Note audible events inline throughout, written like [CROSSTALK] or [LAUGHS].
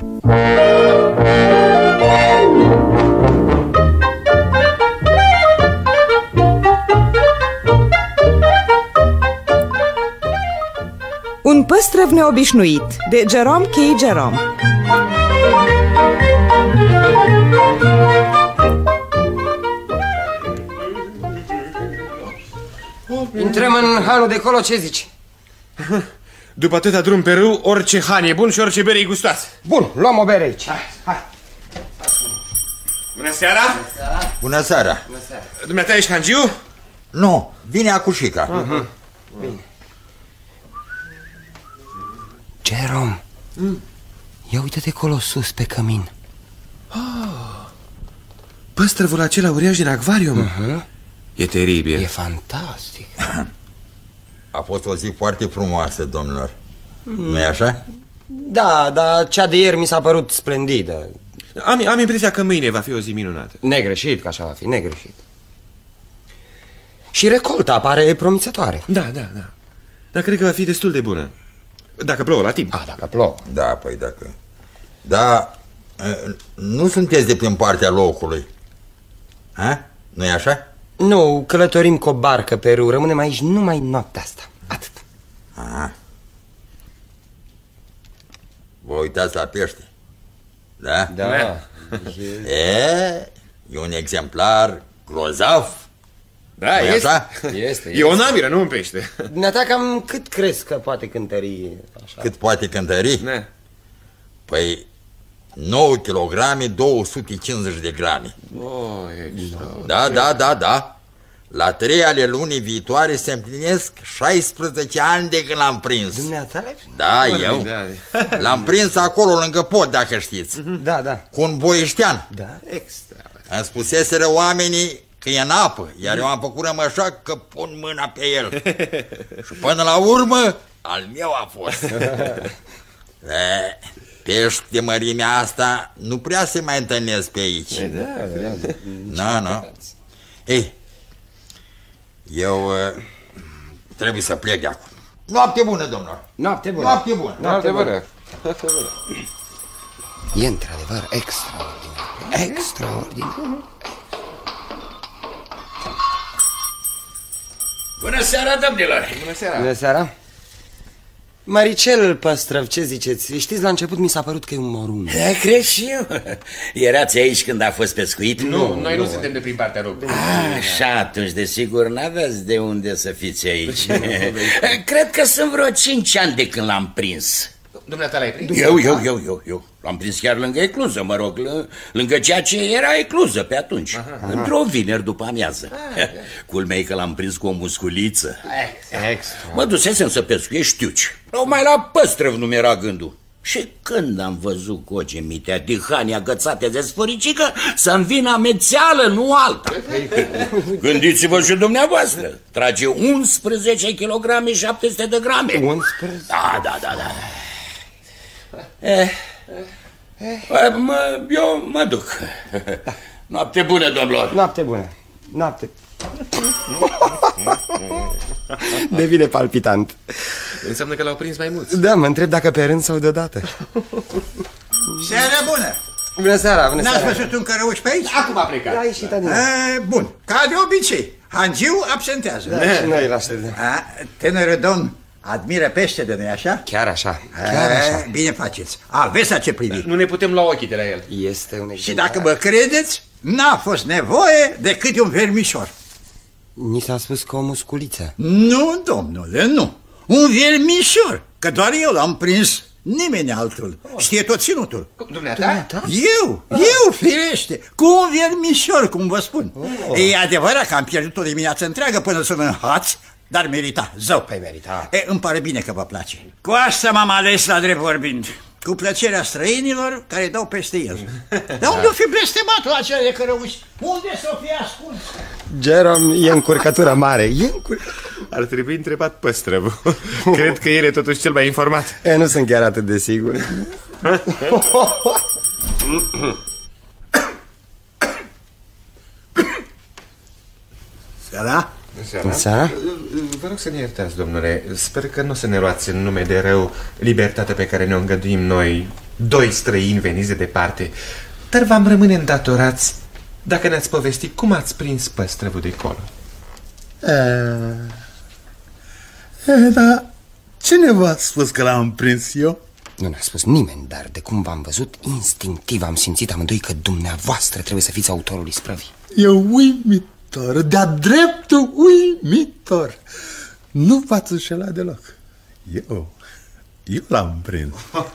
Un păstrăv neobișnuit de Jerome K. Jerome Intrăm în hanul de colo, ce zici? [LAUGHS] După atâta drum pe râu, orice han e bun și orice bere e gustoasă. Bun, luăm o bere aici. Hai, hai. Bună seara! Bună seara! Bună seara! Dumneata ești hangiu? Nu, vine acușica. Uh mhm. -huh. Bine. Jerome, mm. ia uite-te acolo sus pe cămin. Oh, păstrăvul acela uriaș din acvarium? Uh mhm. -huh. E teribil. E fantastic. [CLEARS THROAT] A fost o zi foarte frumoasă, domnilor. Mm. nu e așa? Da, dar cea de ieri mi s-a părut splendidă. Am, am impresia că mâine va fi o zi minunată. Negreșit că așa va fi, negreșit. Și recolta pare promițătoare. Da, da, da. Dar cred că va fi destul de bună. Dacă plouă la timp. Ah, dacă plouă. Da, păi dacă... Da, nu sunteți de prin partea locului. Ha? nu e așa? Nu, călătorim cu o barcă pe râu. Rămânem aici numai noaptea asta. Atât. Aha. Vă uitați la pește. Da? Da. E, e un exemplar grozav. Da, este. Așa? este. este. E o namiră, nu un pește. Dumneata cam cât crezi că poate cântări așa? Cât poate cântări? Da. Păi 9 kg, 250 de grame. Oh, da, da, da, da. La trei ale lunii viitoare se împlinesc 16 ani de când l-am prins. Dumneata Da, eu. L-am prins acolo lângă pod, dacă știți. Da, da. Cu un boiștean. Da. Extra. Îmi spuseseră oamenii că e în apă, iar eu am făcut așa că pun mâna pe el. [LAUGHS] Și până la urmă, al meu a fost. [LAUGHS] e, pești de mărimea asta nu prea se mai întâlnesc pe aici. Da, da, da. Nu, nu. Ei, eu uh, trebuie să plec de acum. Noapte bună, domnul. Noapte bună. Noapte bună. Noapte bună. Noapte bună. E într-adevăr extraordinar. Extraordinar. Bună seara, domnilor! Bună seara! Bună seara! Maricel Păstrăv, ce ziceți? Știți, la început mi s-a părut că e un morun. Da, [LAUGHS] cred și eu. Erați aici când a fost pescuit? Nu, nu noi nu, nu suntem de prin partea rugului. Așa, atunci, desigur, n-aveți de unde să fiți aici. [LAUGHS] cred că sunt vreo cinci ani de când l-am prins. Dumneata l-ai prins? Eu, eu, eu, eu, eu. L-am prins chiar lângă ecluză, mă rog, lângă ceea ce era ecluză pe atunci. Într-o vineri după amiază. [LAUGHS] Culmea că l-am prins cu o musculiță. Extra. Mă dusesem să pescuiești știuci. Mai la păstrăv nu mi-era gândul. Și când am văzut coge mitea, dihanii agățate de sfăricică, să-mi vină amețeală, nu alta. [LAUGHS] Gândiți-vă și dumneavoastră. Trage 11 kg 700 de grame. 11? Da, da, da, da. Eh, eh. Mă, eu mă duc. [LAUGHS] Noapte bună, domnilor. Noapte bună. Noapte. [LAUGHS] Devine palpitant. Înseamnă că l-au prins mai mulți. Da, mă întreb dacă pe rând sau deodată. Seara bună! Bună seara, bună seara. N-ați văzut un cărăuș pe aici? Acum a plecat. Da, ieșit adică. Bun, ca de obicei. Hangiu absentează. Da, și noi la ședem. Tânără domn, admiră pește nu așa? Chiar așa, chiar așa. Bine faceți. Aveți la ce privi. Nu ne putem lua ochii de la el. Este un Și dacă mă credeți, n-a fost nevoie decât un vermișor. Ni s-a spus că o musculiță. Nu, domnule, nu. Un vermișor, că doar eu l-am prins. Nimeni altul. Știe tot ținutul. Dumneata? Eu, eu, firește, cu un vermișor, cum vă spun. Oh. E adevărat că am pierdut o dimineață întreagă până să mă haț, dar merita, zău. Păi merita. E, îmi pare bine că vă place. Cu asta m-am ales la drept vorbind. Cu plăcerea străinilor care dau peste el. [LAUGHS] Dar unde o fi blestematul acela de cărăuși? Unde să o fie ascuns? Jerome e încurcătură mare. E încurcătură. Ar trebui întrebat păstrăv. [LAUGHS] Cred că el e totuși cel mai informat. E, nu sunt chiar atât de sigur. [LAUGHS] Seara? Seara. Seara? Vă rog să ne iertați, domnule. Sper că nu o să ne luați în nume de rău libertatea pe care ne-o îngăduim noi doi străini veniți de departe, dar v-am rămâne îndatorați dacă ne-ați povesti cum ați prins păstrăvul de colo. E, e, dar cine v-a spus că l-am prins eu? Nu ne-a spus nimeni, dar de cum v-am văzut, instinctiv am simțit amândoi că dumneavoastră trebuie să fiți autorul isprăvii. E uimitor, de-a dreptul uimitor. Nu v-ați înșelat deloc. Eu, eu l-am prins. [LAUGHS]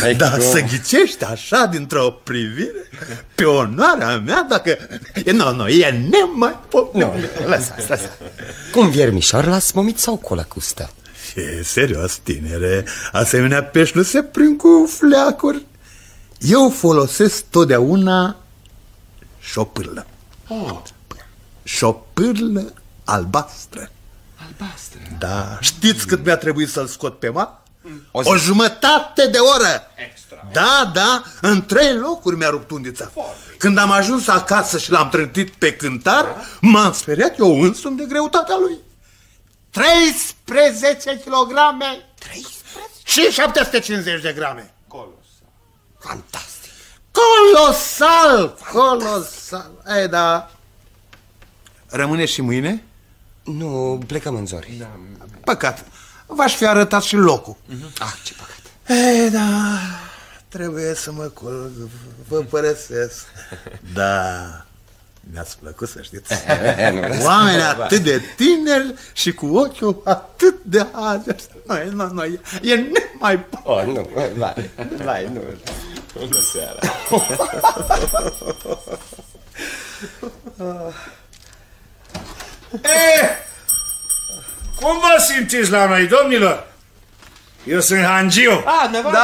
Vai, Dar să ghicești așa dintr-o privire, pe onoarea mea, dacă... E, nu, nu, e nemaipomenit. Nu, lăsați, lăsați. Cum viermișor l-ați momit sau colăcustă? E serios, tinere, asemenea pești nu se prind cu fleacuri. Eu folosesc totdeauna șopârlă. Oh, Șopârlă albastră. albastră. Da, știți cât mi-a trebuit să-l scot pe mat? O, o jumătate de oră. Extra. Da, da, în trei locuri mi-a rupt undița. Când am ajuns acasă și l-am trântit pe cântar, m-am speriat eu însumi de greutatea lui. 13 kg 13? și 750 de grame. Fantastic. Colosal, colosal. Ei, da. Rămâne și mâine? Nu, plecăm în zori. Da. Păcat. V-aș fi arătat și locul. Ah, ce păcat. Ei, da, trebuie să mă culc, vă părăsesc. [LAUGHS] Da, mi-ați plăcut să știți. [LAUGHS] Oameni atât de tineri și cu ochiul atât de ager. Noi, nu, nu, e nemai Oh, nu, vai, vai, nu. Bună seara. Cum vă simțiți la noi, domnilor? Eu sunt Hangiu. Ah, da. Bună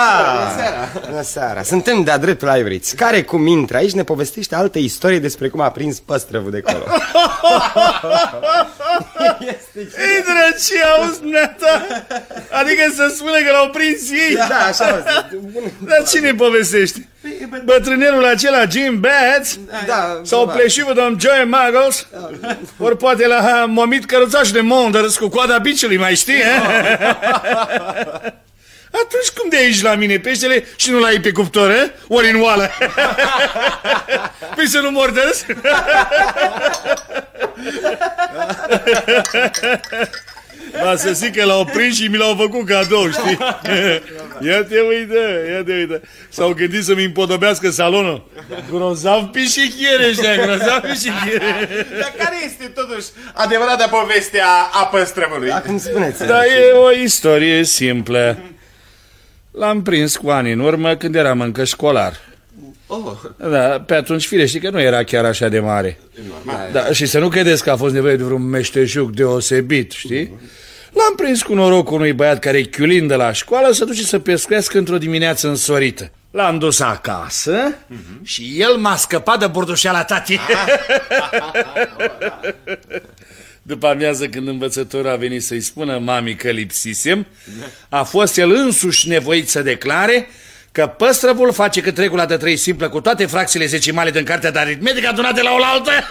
seara. Bună seara. Suntem de-a dreptul la Ivriți, care cum intră aici ne povestește altă istorie despre cum a prins păstrăvul de colo. Ei, drăci, auzi, dumneata? Adică să spune că l-au prins ei? Da, așa [LAUGHS] Dar cine povestește? Bătrânelul acela, Jim Bats? Da, Sau da. pleșivul domn Joey Muggles? Ori poate l-a momit căruțașul de Monders cu coada biciului, mai știi, eh? [LAUGHS] Atunci cum de aici la mine peștele și nu l-ai pe cuptor, eh? Ori în oală? [LAUGHS] Păi să nu mordăs? [LAUGHS] Va să zic că l-au prins și mi l-au făcut cadou, știi? [LAUGHS] Ia te uită, ia te uită. S-au gândit să-mi împodobească salonul. Grozav pișichiere ăștia, grozav pișichiere. Dar care este totuși adevărata poveste a, a păstrăvului? Acum spuneți. Da, e o istorie simplă. L-am prins cu ani în urmă când eram încă școlar. Oh, Da, pe atunci firește că nu era chiar așa de mare. Da, și să nu credeți că a fost nevoie de vreun meșteșug deosebit, știi? L-am prins cu norocul unui băiat care chiulind de la școală să duce să pescuiască într-o dimineață însorită. L-am dus acasă și el m-a scăpat de burdușeala tati. După amiază când învățătorul a venit să-i spună mamii că lipsisem, a fost el însuși nevoit să declare că păstrăvul face cât regula de trei simplă cu toate fracțiile zecimale din cartea de aritmetică adunate la oaltă. [LAUGHS]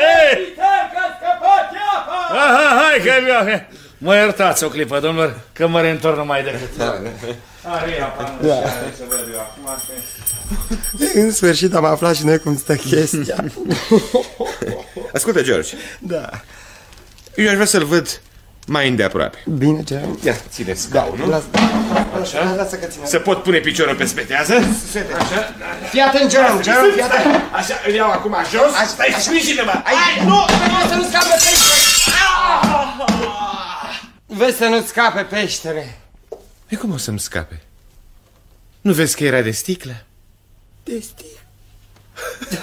Hei! Aha, hai că hai. Mă iertați o clipă, domnilor, că mă reîntorc numai decât. Are apa, nu știu, să văd eu acum. asta e. În sfârșit am aflat și noi cum stă chestia. [LAUGHS] ascultă, George, da. eu aș vrea să-l văd mai îndeaproape. Bine, Geram. Ia, ține scaunul. Las, Așa? Lasă că ține. Să pot pune piciorul pe spetează? Așa, Fii atent, Geram, Geram, fii atent. așa, îl iau acum jos. Stai, sprijină-mă! Ai, nu, vezi să nu scape peștele. Vezi să nu scape peștele. E cum o să-mi scape? Nu vezi că era de sticlă? De stic. [LAUGHS]